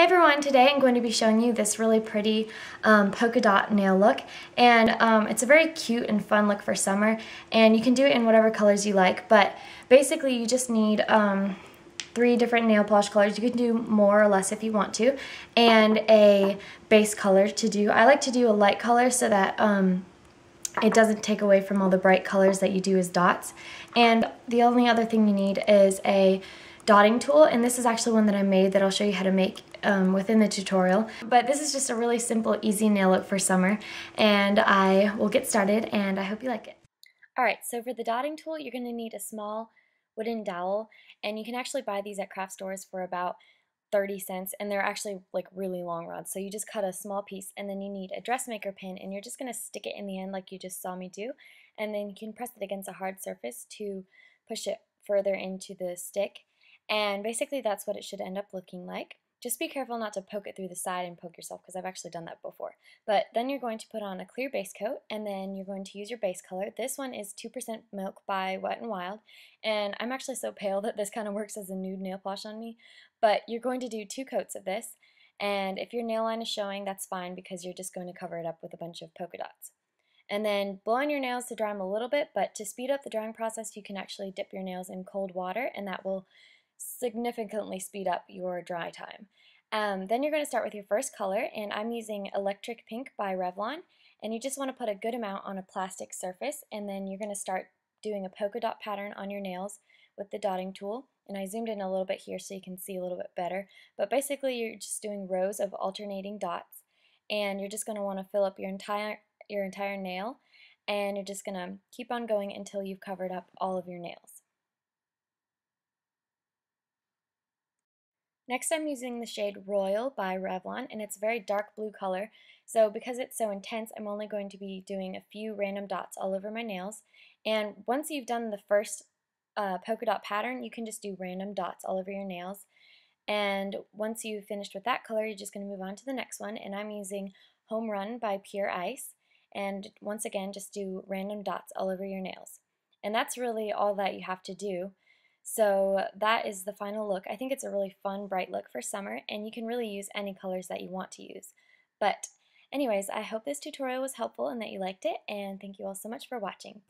Hey everyone, today I'm going to be showing you this really pretty um, polka dot nail look. And um, it's a very cute and fun look for summer. And you can do it in whatever colors you like. But basically you just need um, three different nail polish colors. You can do more or less if you want to. And a base color to do. I like to do a light color so that um, it doesn't take away from all the bright colors that you do as dots. And the only other thing you need is a dotting tool. And this is actually one that I made that I'll show you how to make um, within the tutorial. But this is just a really simple, easy nail look for summer, and I will get started, and I hope you like it. Alright, so for the dotting tool, you're going to need a small wooden dowel, and you can actually buy these at craft stores for about 30 cents and they're actually like really long rods so you just cut a small piece and then you need a dressmaker pin and you're just going to stick it in the end like you just saw me do and then you can press it against a hard surface to push it further into the stick and basically that's what it should end up looking like just be careful not to poke it through the side and poke yourself because I've actually done that before. But then you're going to put on a clear base coat and then you're going to use your base color. This one is 2% Milk by Wet n Wild and I'm actually so pale that this kind of works as a nude nail polish on me. But you're going to do two coats of this and if your nail line is showing that's fine because you're just going to cover it up with a bunch of polka dots. And then blow on your nails to dry them a little bit, but to speed up the drying process, you can actually dip your nails in cold water, and that will significantly speed up your dry time. Um, then you're going to start with your first color, and I'm using Electric Pink by Revlon, and you just want to put a good amount on a plastic surface, and then you're going to start doing a polka dot pattern on your nails with the dotting tool, and I zoomed in a little bit here so you can see a little bit better, but basically you're just doing rows of alternating dots, and you're just going to want to fill up your entire, your entire nail, and you're just going to keep on going until you've covered up all of your nails. Next I'm using the shade Royal by Revlon and it's a very dark blue color. So because it's so intense I'm only going to be doing a few random dots all over my nails. And once you've done the first uh, polka dot pattern you can just do random dots all over your nails. And once you've finished with that color you're just going to move on to the next one and I'm using Home Run by Pure Ice. And once again just do random dots all over your nails. And that's really all that you have to do so that is the final look. I think it's a really fun, bright look for summer, and you can really use any colors that you want to use. But anyways, I hope this tutorial was helpful and that you liked it, and thank you all so much for watching.